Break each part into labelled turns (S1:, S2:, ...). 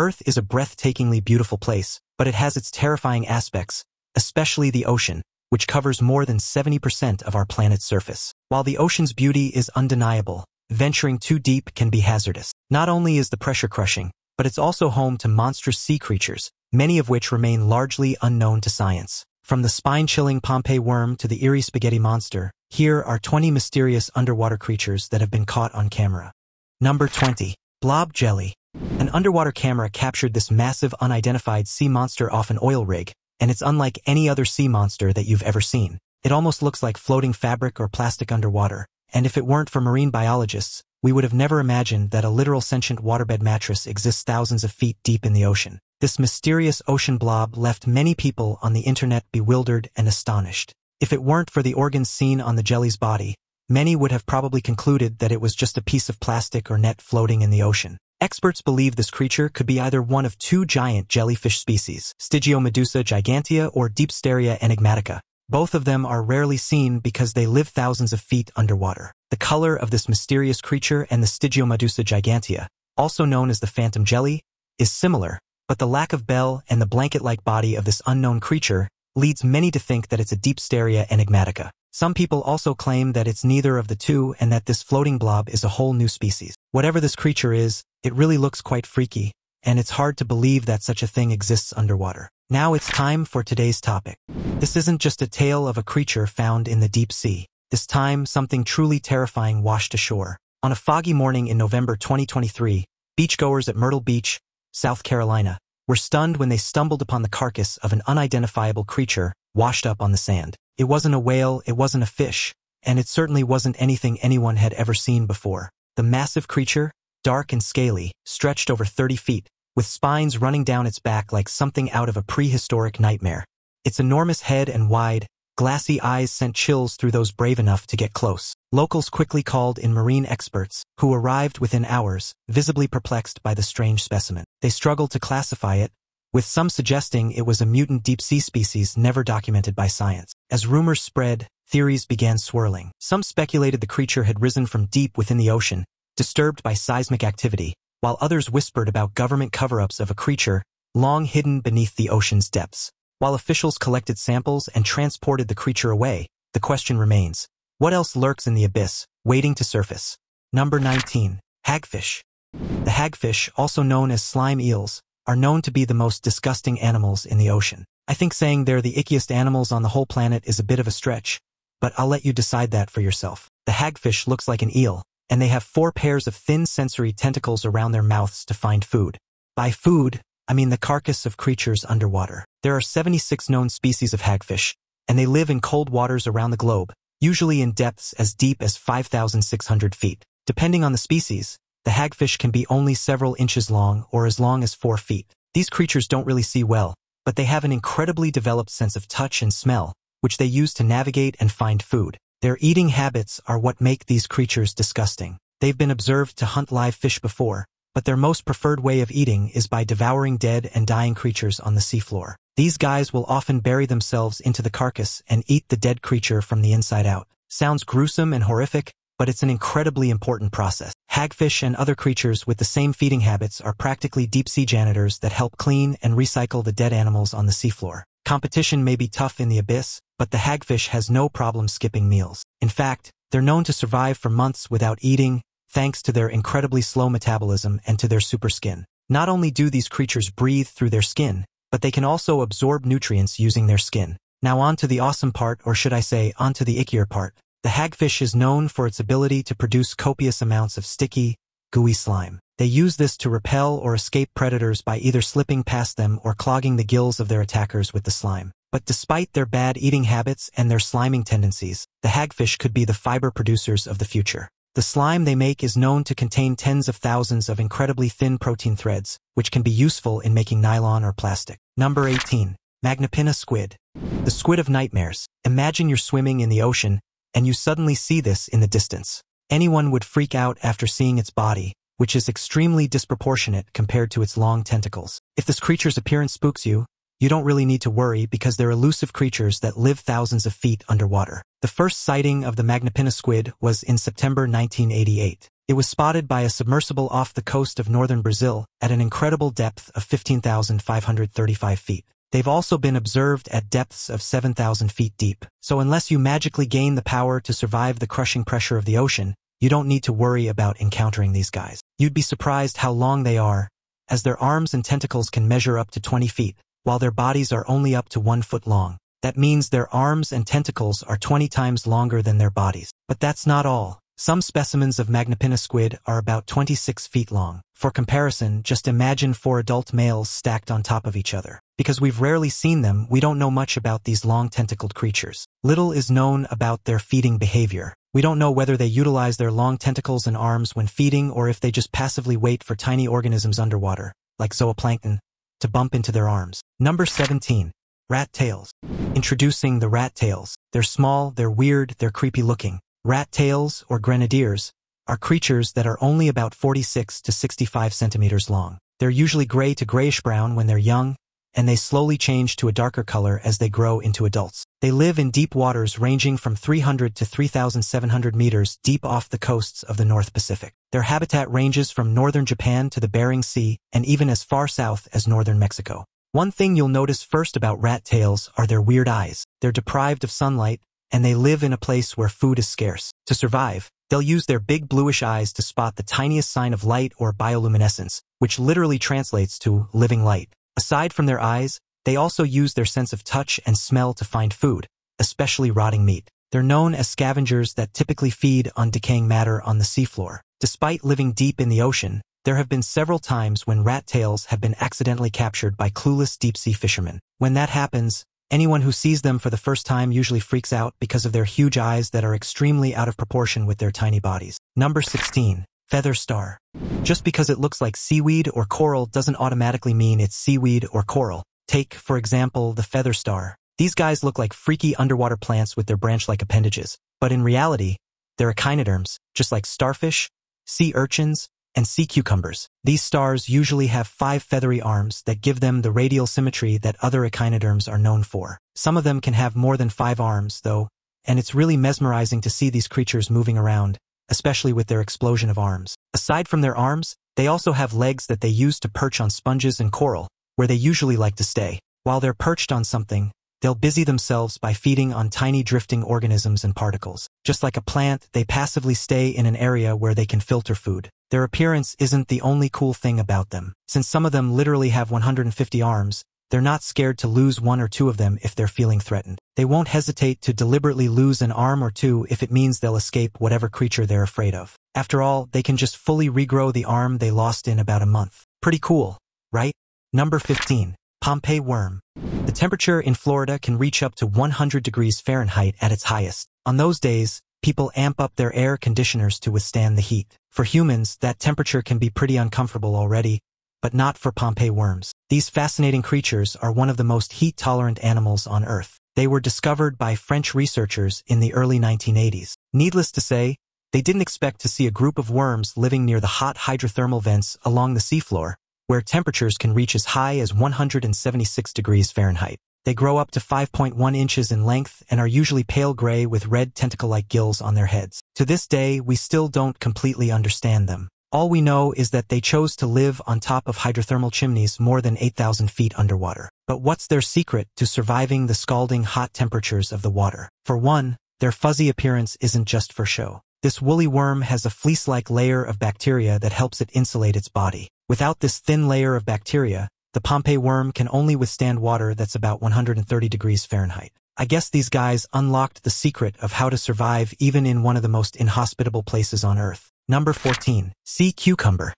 S1: Earth is a breathtakingly beautiful place, but it has its terrifying aspects, especially the ocean, which covers more than 70% of our planet's surface. While the ocean's beauty is undeniable, venturing too deep can be hazardous. Not only is the pressure crushing, but it's also home to monstrous sea creatures, many of which remain largely unknown to science. From the spine-chilling Pompeii worm to the eerie spaghetti monster, here are 20 mysterious underwater creatures that have been caught on camera. Number 20. Blob Jelly. An underwater camera captured this massive unidentified sea monster off an oil rig, and it's unlike any other sea monster that you've ever seen. It almost looks like floating fabric or plastic underwater, and if it weren't for marine biologists, we would have never imagined that a literal sentient waterbed mattress exists thousands of feet deep in the ocean. This mysterious ocean blob left many people on the internet bewildered and astonished. If it weren't for the organs seen on the jelly's body, many would have probably concluded that it was just a piece of plastic or net floating in the ocean. Experts believe this creature could be either one of two giant jellyfish species, Stygiomedusa gigantea or Deepstaria enigmatica. Both of them are rarely seen because they live thousands of feet underwater. The color of this mysterious creature and the Stygiomedusa gigantea, also known as the phantom jelly, is similar, but the lack of bell and the blanket-like body of this unknown creature leads many to think that it's a Deepstaria enigmatica. Some people also claim that it's neither of the two and that this floating blob is a whole new species. Whatever this creature is, it really looks quite freaky, and it's hard to believe that such a thing exists underwater. Now it's time for today's topic. This isn't just a tale of a creature found in the deep sea. This time, something truly terrifying washed ashore. On a foggy morning in November 2023, beachgoers at Myrtle Beach, South Carolina, were stunned when they stumbled upon the carcass of an unidentifiable creature washed up on the sand. It wasn't a whale, it wasn't a fish, and it certainly wasn't anything anyone had ever seen before. The massive creature, dark and scaly, stretched over 30 feet, with spines running down its back like something out of a prehistoric nightmare. Its enormous head and wide, glassy eyes sent chills through those brave enough to get close. Locals quickly called in marine experts, who arrived within hours, visibly perplexed by the strange specimen. They struggled to classify it, with some suggesting it was a mutant deep-sea species never documented by science. As rumors spread, theories began swirling. Some speculated the creature had risen from deep within the ocean, disturbed by seismic activity, while others whispered about government cover-ups of a creature long hidden beneath the ocean's depths. While officials collected samples and transported the creature away, the question remains, what else lurks in the abyss, waiting to surface? Number 19. Hagfish. The hagfish, also known as slime eels, are known to be the most disgusting animals in the ocean. I think saying they're the ickiest animals on the whole planet is a bit of a stretch, but I'll let you decide that for yourself. The hagfish looks like an eel, and they have four pairs of thin sensory tentacles around their mouths to find food. By food, I mean the carcass of creatures underwater. There are 76 known species of hagfish, and they live in cold waters around the globe, usually in depths as deep as 5,600 feet. Depending on the species, the hagfish can be only several inches long or as long as four feet. These creatures don't really see well, but they have an incredibly developed sense of touch and smell, which they use to navigate and find food. Their eating habits are what make these creatures disgusting. They've been observed to hunt live fish before, but their most preferred way of eating is by devouring dead and dying creatures on the seafloor. These guys will often bury themselves into the carcass and eat the dead creature from the inside out. Sounds gruesome and horrific, but it's an incredibly important process. Hagfish and other creatures with the same feeding habits are practically deep-sea janitors that help clean and recycle the dead animals on the seafloor. Competition may be tough in the abyss, but the hagfish has no problem skipping meals. In fact, they're known to survive for months without eating, thanks to their incredibly slow metabolism and to their super skin. Not only do these creatures breathe through their skin, but they can also absorb nutrients using their skin. Now on to the awesome part, or should I say, on to the ickier part. The hagfish is known for its ability to produce copious amounts of sticky, gooey slime. They use this to repel or escape predators by either slipping past them or clogging the gills of their attackers with the slime. But despite their bad eating habits and their sliming tendencies, the hagfish could be the fiber producers of the future. The slime they make is known to contain tens of thousands of incredibly thin protein threads, which can be useful in making nylon or plastic. Number 18. Magnapinna squid. The squid of nightmares. Imagine you're swimming in the ocean and you suddenly see this in the distance. Anyone would freak out after seeing its body, which is extremely disproportionate compared to its long tentacles. If this creature's appearance spooks you, you don't really need to worry because they're elusive creatures that live thousands of feet underwater. The first sighting of the Magnapinna squid was in September 1988. It was spotted by a submersible off the coast of northern Brazil at an incredible depth of 15,535 feet. They've also been observed at depths of 7,000 feet deep. So unless you magically gain the power to survive the crushing pressure of the ocean, you don't need to worry about encountering these guys. You'd be surprised how long they are, as their arms and tentacles can measure up to 20 feet, while their bodies are only up to one foot long. That means their arms and tentacles are 20 times longer than their bodies. But that's not all. Some specimens of Magnapinna squid are about 26 feet long. For comparison, just imagine four adult males stacked on top of each other. Because we've rarely seen them, we don't know much about these long-tentacled creatures. Little is known about their feeding behavior. We don't know whether they utilize their long tentacles and arms when feeding or if they just passively wait for tiny organisms underwater, like zooplankton, to bump into their arms. Number 17. Rat tails. Introducing the rat tails. They're small, they're weird, they're creepy looking. Rat tails, or grenadiers, are creatures that are only about 46 to 65 centimeters long. They're usually gray to grayish-brown when they're young, and they slowly change to a darker color as they grow into adults. They live in deep waters ranging from 300 to 3,700 meters deep off the coasts of the North Pacific. Their habitat ranges from northern Japan to the Bering Sea and even as far south as northern Mexico. One thing you'll notice first about rat tails are their weird eyes. They're deprived of sunlight, and they live in a place where food is scarce. To survive, they'll use their big bluish eyes to spot the tiniest sign of light or bioluminescence, which literally translates to living light. Aside from their eyes, they also use their sense of touch and smell to find food, especially rotting meat. They're known as scavengers that typically feed on decaying matter on the seafloor. Despite living deep in the ocean, there have been several times when rat tails have been accidentally captured by clueless deep-sea fishermen. When that happens, Anyone who sees them for the first time usually freaks out because of their huge eyes that are extremely out of proportion with their tiny bodies. Number 16. Feather Star. Just because it looks like seaweed or coral doesn't automatically mean it's seaweed or coral. Take, for example, the feather star. These guys look like freaky underwater plants with their branch-like appendages, but in reality, they're echinoderms, just like starfish, sea urchins, and sea cucumbers. These stars usually have five feathery arms that give them the radial symmetry that other echinoderms are known for. Some of them can have more than five arms, though, and it's really mesmerizing to see these creatures moving around, especially with their explosion of arms. Aside from their arms, they also have legs that they use to perch on sponges and coral, where they usually like to stay. While they're perched on something, They'll busy themselves by feeding on tiny drifting organisms and particles. Just like a plant, they passively stay in an area where they can filter food. Their appearance isn't the only cool thing about them. Since some of them literally have 150 arms, they're not scared to lose one or two of them if they're feeling threatened. They won't hesitate to deliberately lose an arm or two if it means they'll escape whatever creature they're afraid of. After all, they can just fully regrow the arm they lost in about a month. Pretty cool, right? Number 15. Pompeii worm. The temperature in Florida can reach up to 100 degrees Fahrenheit at its highest. On those days, people amp up their air conditioners to withstand the heat. For humans, that temperature can be pretty uncomfortable already, but not for Pompeii worms. These fascinating creatures are one of the most heat-tolerant animals on Earth. They were discovered by French researchers in the early 1980s. Needless to say, they didn't expect to see a group of worms living near the hot hydrothermal vents along the seafloor, where temperatures can reach as high as 176 degrees Fahrenheit. They grow up to 5.1 inches in length and are usually pale gray with red tentacle-like gills on their heads. To this day, we still don't completely understand them. All we know is that they chose to live on top of hydrothermal chimneys more than 8,000 feet underwater. But what's their secret to surviving the scalding hot temperatures of the water? For one, their fuzzy appearance isn't just for show. This woolly worm has a fleece-like layer of bacteria that helps it insulate its body. Without this thin layer of bacteria, the Pompeii worm can only withstand water that's about 130 degrees Fahrenheit. I guess these guys unlocked the secret of how to survive even in one of the most inhospitable places on Earth. Number 14. Sea Cucumber.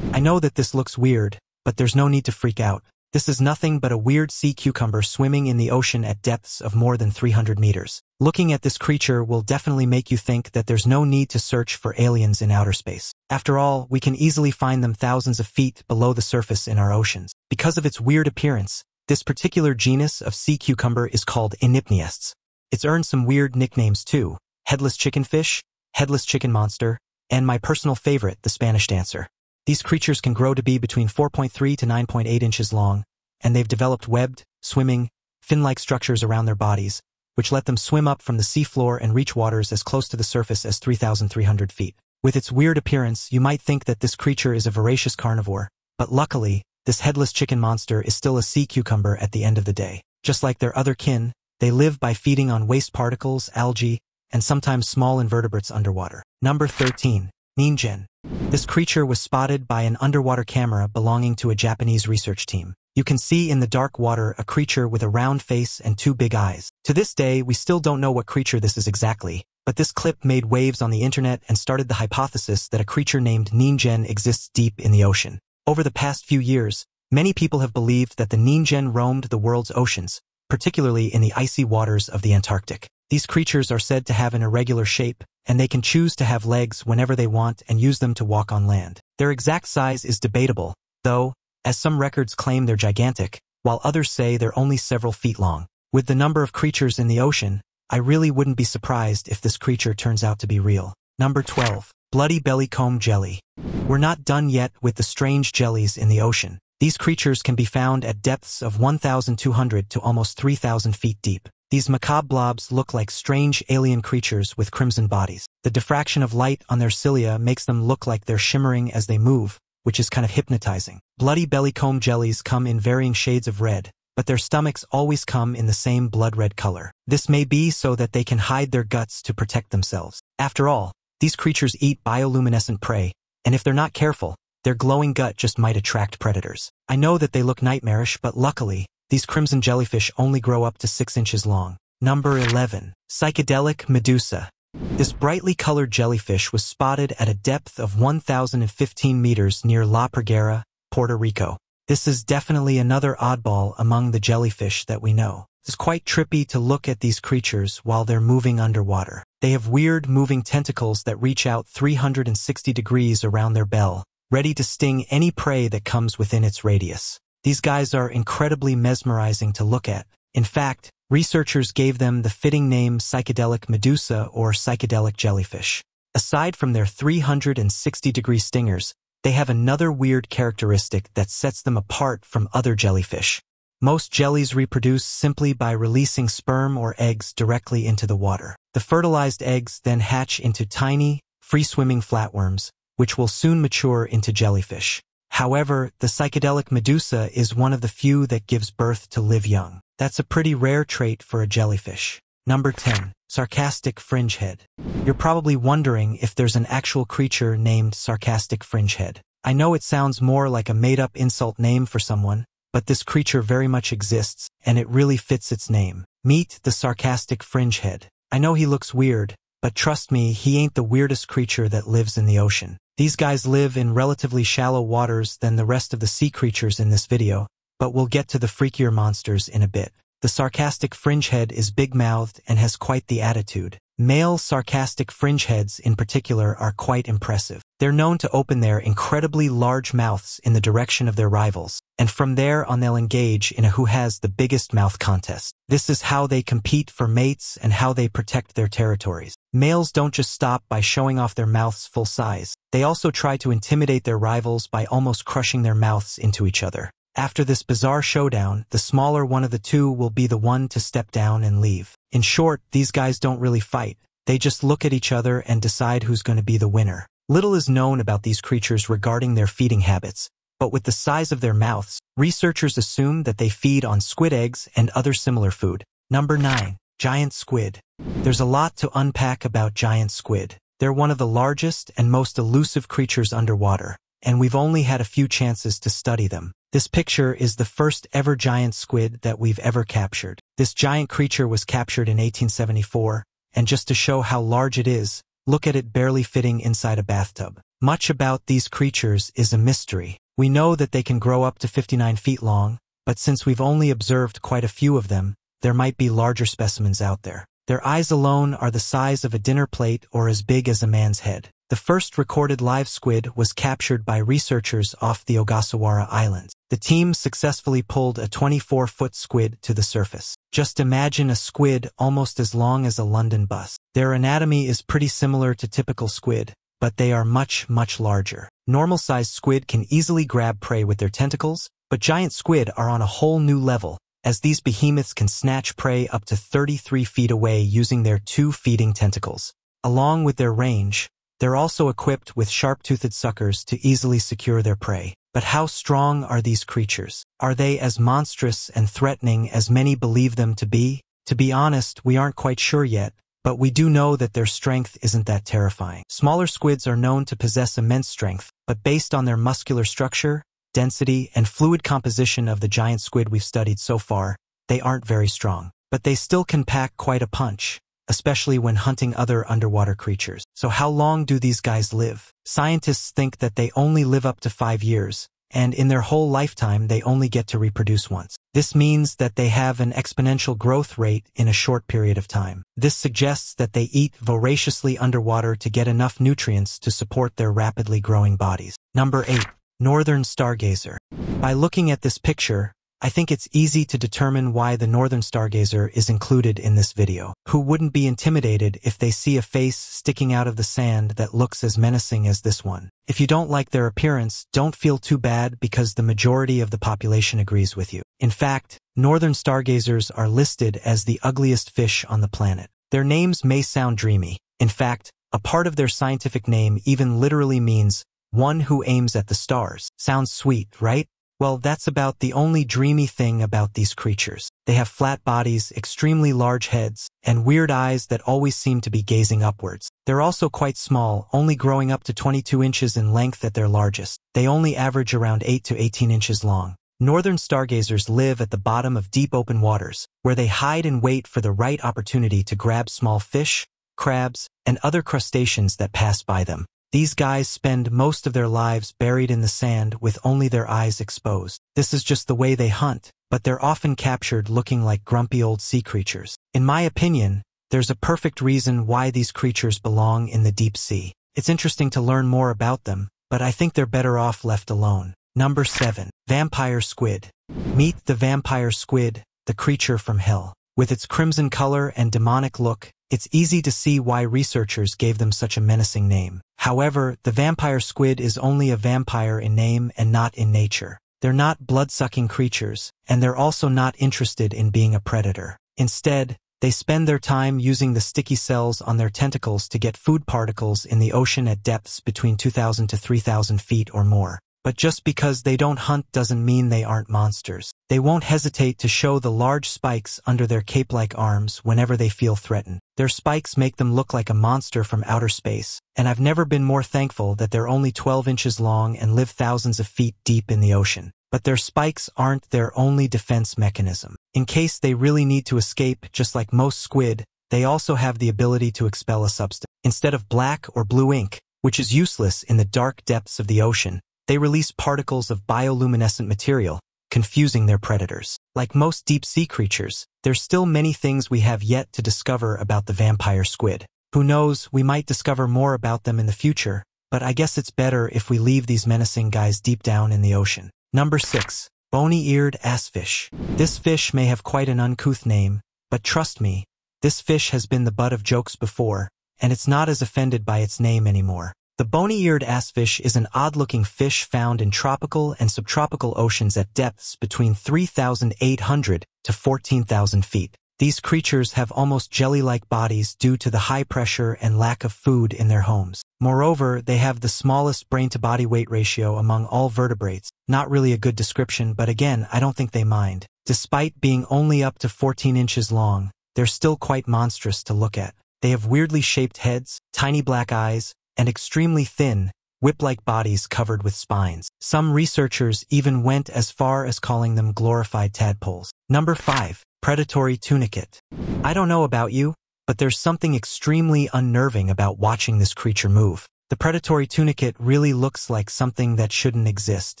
S1: I know that this looks weird, but there's no need to freak out. This is nothing but a weird sea cucumber swimming in the ocean at depths of more than 300 meters. Looking at this creature will definitely make you think that there's no need to search for aliens in outer space. After all, we can easily find them thousands of feet below the surface in our oceans. Because of its weird appearance, this particular genus of sea cucumber is called Enypniastes. It's earned some weird nicknames too, headless chickenfish, headless chicken monster, and my personal favorite, the Spanish dancer. These creatures can grow to be between 4.3 to 9.8 inches long, and they've developed webbed, swimming, fin-like structures around their bodies, which let them swim up from the seafloor and reach waters as close to the surface as 3,300 feet. With its weird appearance, you might think that this creature is a voracious carnivore, but luckily, this headless chicken monster is still a sea cucumber at the end of the day. Just like their other kin, they live by feeding on waste particles, algae, and sometimes small invertebrates underwater. Number 13. Ningen. This creature was spotted by an underwater camera belonging to a Japanese research team. You can see in the dark water a creature with a round face and two big eyes. To this day, we still don't know what creature this is exactly, but this clip made waves on the internet and started the hypothesis that a creature named Ningen exists deep in the ocean. Over the past few years, many people have believed that the Ningen roamed the world's oceans, particularly in the icy waters of the Antarctic. These creatures are said to have an irregular shape, and they can choose to have legs whenever they want and use them to walk on land. Their exact size is debatable, though, as some records claim they're gigantic, while others say they're only several feet long. With the number of creatures in the ocean, I really wouldn't be surprised if this creature turns out to be real. Number 12. Bloody Bellycomb Jelly. We're not done yet with the strange jellies in the ocean. These creatures can be found at depths of 1,200 to almost 3,000 feet deep. These macabre blobs look like strange alien creatures with crimson bodies. The diffraction of light on their cilia makes them look like they're shimmering as they move, which is kind of hypnotizing. Bloody bellycomb jellies come in varying shades of red, but their stomachs always come in the same blood red color. This may be so that they can hide their guts to protect themselves. After all, these creatures eat bioluminescent prey, and if they're not careful, their glowing gut just might attract predators. I know that they look nightmarish, but luckily, these crimson jellyfish only grow up to 6 inches long. Number 11. Psychedelic Medusa. This brightly colored jellyfish was spotted at a depth of 1,015 meters near La Parguera, Puerto Rico. This is definitely another oddball among the jellyfish that we know. It's quite trippy to look at these creatures while they're moving underwater. They have weird moving tentacles that reach out 360 degrees around their bell, ready to sting any prey that comes within its radius. These guys are incredibly mesmerizing to look at. In fact, researchers gave them the fitting name psychedelic medusa or psychedelic jellyfish. Aside from their 360-degree stingers, they have another weird characteristic that sets them apart from other jellyfish. Most jellies reproduce simply by releasing sperm or eggs directly into the water. The fertilized eggs then hatch into tiny, free-swimming flatworms, which will soon mature into jellyfish. However, the psychedelic medusa is one of the few that gives birth to live young. That's a pretty rare trait for a jellyfish. Number 10. Sarcastic Fringehead. You're probably wondering if there's an actual creature named Sarcastic Fringehead. I know it sounds more like a made-up insult name for someone, but this creature very much exists, and it really fits its name. Meet the sarcastic fringehead. I know he looks weird, but trust me, he ain't the weirdest creature that lives in the ocean. These guys live in relatively shallow waters than the rest of the sea creatures in this video, but we'll get to the freakier monsters in a bit. The sarcastic fringehead is big-mouthed and has quite the attitude. Male sarcastic fringeheads in particular are quite impressive. They're known to open their incredibly large mouths in the direction of their rivals, and from there on they'll engage in a who has the biggest mouth contest. This is how they compete for mates and how they protect their territories. Males don't just stop by showing off their mouths full size. They also try to intimidate their rivals by almost crushing their mouths into each other. After this bizarre showdown, the smaller one of the two will be the one to step down and leave. In short, these guys don't really fight. They just look at each other and decide who's going to be the winner. Little is known about these creatures regarding their feeding habits, but with the size of their mouths, researchers assume that they feed on squid eggs and other similar food. Number 9. Giant Squid. There's a lot to unpack about giant squid. They're one of the largest and most elusive creatures underwater, and we've only had a few chances to study them. This picture is the first ever giant squid that we've ever captured. This giant creature was captured in 1874, and just to show how large it is, look at it barely fitting inside a bathtub. Much about these creatures is a mystery. We know that they can grow up to 59 feet long, but since we've only observed quite a few of them, there might be larger specimens out there. Their eyes alone are the size of a dinner plate or as big as a man's head. The first recorded live squid was captured by researchers off the Ogasawara Islands. The team successfully pulled a 24-foot squid to the surface. Just imagine a squid almost as long as a London bus. Their anatomy is pretty similar to typical squid, but they are much, much larger. Normal-sized squid can easily grab prey with their tentacles, but giant squid are on a whole new level, as these behemoths can snatch prey up to 33 feet away using their two feeding tentacles. Along with their range, They're also equipped with sharp-toothed suckers to easily secure their prey. But how strong are these creatures? Are they as monstrous and threatening as many believe them to be? To be honest, we aren't quite sure yet, but we do know that their strength isn't that terrifying. Smaller squids are known to possess immense strength, but based on their muscular structure, density, and fluid composition of the giant squid we've studied so far, they aren't very strong. But they still can pack quite a punch, especially when hunting other underwater creatures. So how long do these guys live? Scientists think that they only live up to five years, and in their whole lifetime they only get to reproduce once. This means that they have an exponential growth rate in a short period of time. This suggests that they eat voraciously underwater to get enough nutrients to support their rapidly growing bodies. Number 8. Northern Stargazer. By looking at this picture, I think it's easy to determine why the Northern Stargazer is included in this video. Who wouldn't be intimidated if they see a face sticking out of the sand that looks as menacing as this one? If you don't like their appearance, don't feel too bad because the majority of the population agrees with you. In fact, Northern Stargazers are listed as the ugliest fish on the planet. Their names may sound dreamy. In fact, a part of their scientific name even literally means one who aims at the stars. Sounds sweet, right? Well, that's about the only dreamy thing about these creatures. They have flat bodies, extremely large heads, and weird eyes that always seem to be gazing upwards. They're also quite small, only growing up to 22 inches in length at their largest. They only average around 8 to 18 inches long. Northern stargazers live at the bottom of deep open waters, where they hide and wait for the right opportunity to grab small fish, crabs, and other crustaceans that pass by them. These guys spend most of their lives buried in the sand with only their eyes exposed. This is just the way they hunt, but they're often captured looking like grumpy old sea creatures. In my opinion, there's a perfect reason why these creatures belong in the deep sea. It's interesting to learn more about them, but I think they're better off left alone. Number 7. Vampire Squid. Meet the vampire squid, the creature from hell. With its crimson color and demonic look, it's easy to see why researchers gave them such a menacing name. However, the vampire squid is only a vampire in name and not in nature. They're not blood-sucking creatures, and they're also not interested in being a predator. Instead, they spend their time using the sticky cells on their tentacles to get food particles in the ocean at depths between 2,000 to 3,000 feet or more. But just because they don't hunt doesn't mean they aren't monsters. They won't hesitate to show the large spikes under their cape-like arms whenever they feel threatened. Their spikes make them look like a monster from outer space, and I've never been more thankful that they're only 12 inches long and live thousands of feet deep in the ocean. But their spikes aren't their only defense mechanism. In case they really need to escape, just like most squid, they also have the ability to expel a substance. Instead of black or blue ink, which is useless in the dark depths of the ocean, they release particles of bioluminescent material, confusing their predators. Like most deep-sea creatures, there's still many things we have yet to discover about the vampire squid. Who knows, we might discover more about them in the future, but I guess it's better if we leave these menacing guys deep down in the ocean. Number 6. Bony-eared assfish. This fish may have quite an uncouth name, but trust me, this fish has been the butt of jokes before, and it's not as offended by its name anymore. The bony-eared assfish is an odd-looking fish found in tropical and subtropical oceans at depths between 3,800 to 14,000 feet. These creatures have almost jelly-like bodies due to the high pressure and lack of food in their homes. Moreover, they have the smallest brain-to-body weight ratio among all vertebrates. Not really a good description, but again, I don't think they mind. Despite being only up to 14 inches long, they're still quite monstrous to look at. They have weirdly shaped heads, tiny black eyes, and extremely thin, whip-like bodies covered with spines. Some researchers even went as far as calling them glorified tadpoles. Number 5. Predatory Tunicate. I don't know about you, but there's something extremely unnerving about watching this creature move. The predatory tunicate really looks like something that shouldn't exist.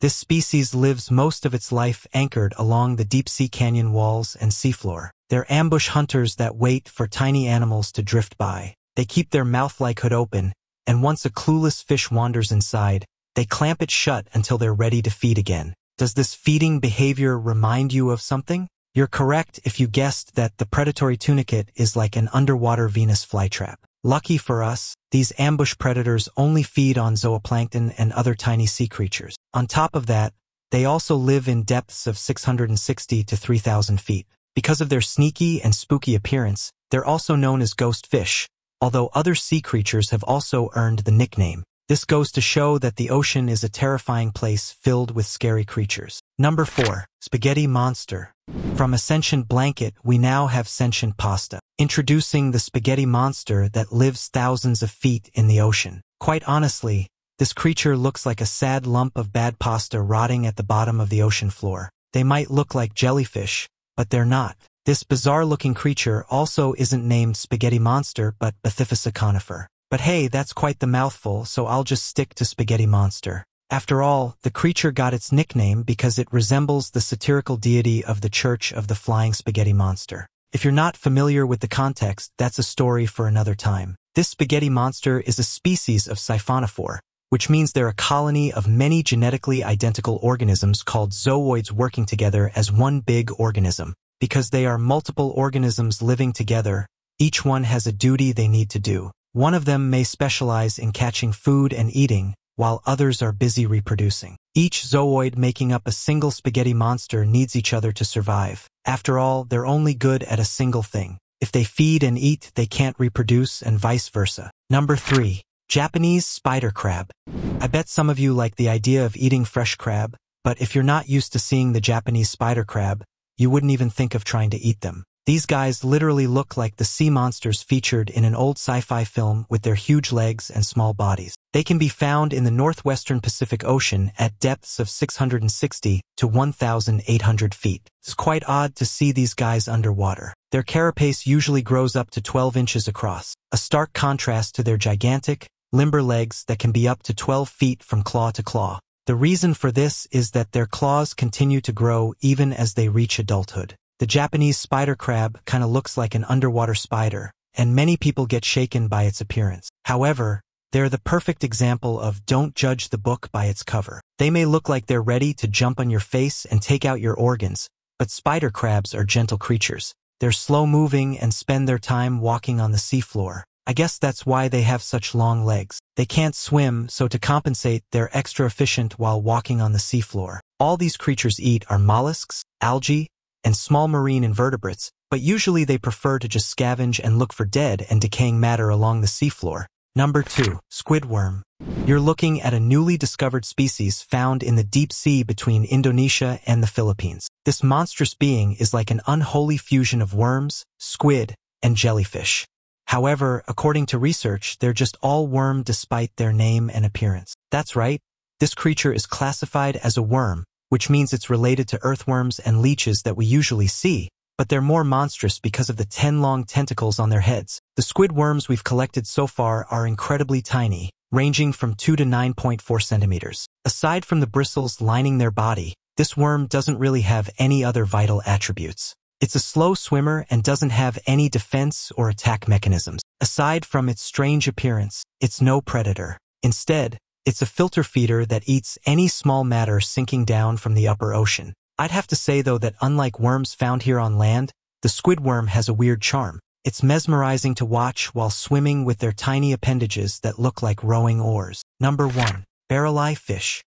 S1: This species lives most of its life anchored along the deep-sea canyon walls and seafloor. They're ambush hunters that wait for tiny animals to drift by. They keep their mouth-like hood open, and once a clueless fish wanders inside, they clamp it shut until they're ready to feed again. Does this feeding behavior remind you of something? You're correct if you guessed that the predatory tunicate is like an underwater Venus flytrap. Lucky for us, these ambush predators only feed on zooplankton and other tiny sea creatures. On top of that, they also live in depths of 660 to 3,000 feet. Because of their sneaky and spooky appearance, they're also known as ghost fish, although other sea creatures have also earned the nickname. This goes to show that the ocean is a terrifying place filled with scary creatures. Number 4. Spaghetti Monster. From a sentient blanket, we now have sentient pasta. Introducing the spaghetti monster that lives thousands of feet in the ocean. Quite honestly, this creature looks like a sad lump of bad pasta rotting at the bottom of the ocean floor. They might look like jellyfish, but they're not. This bizarre-looking creature also isn't named Spaghetti Monster, but Bathyphysa conifer. But hey, that's quite the mouthful, so I'll just stick to Spaghetti Monster. After all, the creature got its nickname because it resembles the satirical deity of the Church of the Flying Spaghetti Monster. If you're not familiar with the context, that's a story for another time. This spaghetti monster is a species of siphonophore, which means they're a colony of many genetically identical organisms called zooids working together as one big organism. Because they are multiple organisms living together, each one has a duty they need to do. One of them may specialize in catching food and eating, while others are busy reproducing. Each zooid making up a single spaghetti monster needs each other to survive. After all, they're only good at a single thing. If they feed and eat, they can't reproduce and vice versa. Number 3. Japanese spider crab. I bet some of you like the idea of eating fresh crab, but if you're not used to seeing the Japanese spider crab, you wouldn't even think of trying to eat them. These guys literally look like the sea monsters featured in an old sci-fi film with their huge legs and small bodies. They can be found in the northwestern Pacific Ocean at depths of 660 to 1,800 feet. It's quite odd to see these guys underwater. Their carapace usually grows up to 12 inches across, a stark contrast to their gigantic, limber legs that can be up to 12 feet from claw to claw. The reason for this is that their claws continue to grow even as they reach adulthood. The Japanese spider crab kind of looks like an underwater spider, and many people get shaken by its appearance. However, they're the perfect example of don't judge the book by its cover. They may look like they're ready to jump on your face and take out your organs, but spider crabs are gentle creatures. They're slow-moving and spend their time walking on the seafloor. I guess that's why they have such long legs. They can't swim, so to compensate, they're extra efficient while walking on the seafloor. All these creatures eat are mollusks, algae, and small marine invertebrates, but usually they prefer to just scavenge and look for dead and decaying matter along the seafloor. Number 2. Squidworm. You're looking at a newly discovered species found in the deep sea between Indonesia and the Philippines. This monstrous being is like an unholy fusion of worms, squid, and jellyfish. However, according to research, they're just all worm despite their name and appearance. That's right, this creature is classified as a worm, which means it's related to earthworms and leeches that we usually see, but they're more monstrous because of the 10 long tentacles on their heads. The squid worms we've collected so far are incredibly tiny, ranging from 2 to 9.4 centimeters. Aside from the bristles lining their body, this worm doesn't really have any other vital attributes. It's a slow swimmer and doesn't have any defense or attack mechanisms. Aside from its strange appearance, it's no predator. Instead, it's a filter feeder that eats any small matter sinking down from the upper ocean. I'd have to say, though, that unlike worms found here on land, the squid worm has a weird charm. It's mesmerizing to watch while swimming with their tiny appendages that look like rowing oars. Number 1. Barrel-eye fish.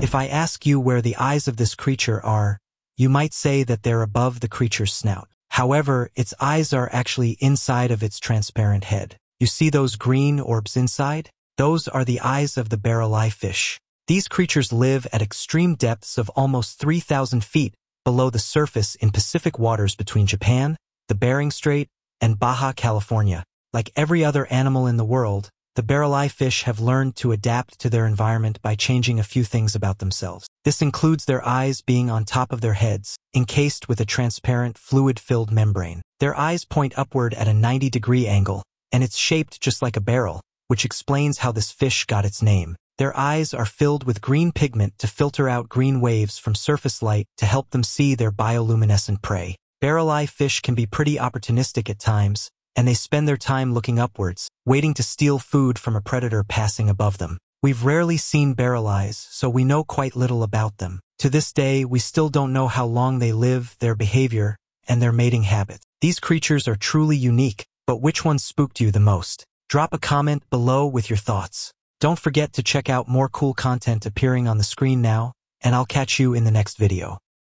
S1: If I ask you where the eyes of this creature are, you might say that they're above the creature's snout. However, its eyes are actually inside of its transparent head. You see those green orbs inside? Those are the eyes of the barrel-eye fish. These creatures live at extreme depths of almost 3,000 feet below the surface in Pacific waters between Japan, the Bering Strait, and Baja California. Like every other animal in the world, the barrel-eye fish have learned to adapt to their environment by changing a few things about themselves. This includes their eyes being on top of their heads, encased with a transparent, fluid-filled membrane. Their eyes point upward at a 90-degree angle, and it's shaped just like a barrel, which explains how this fish got its name. Their eyes are filled with green pigment to filter out green waves from surface light to help them see their bioluminescent prey. Barrel-eye fish can be pretty opportunistic at times, and they spend their time looking upwards, waiting to steal food from a predator passing above them. We've rarely seen barrel eyes, so we know quite little about them. To this day, we still don't know how long they live, their behavior, and their mating habits. These creatures are truly unique, but which one spooked you the most? Drop a comment below with your thoughts. Don't forget to check out more cool content appearing on the screen now, and I'll catch you in the next video.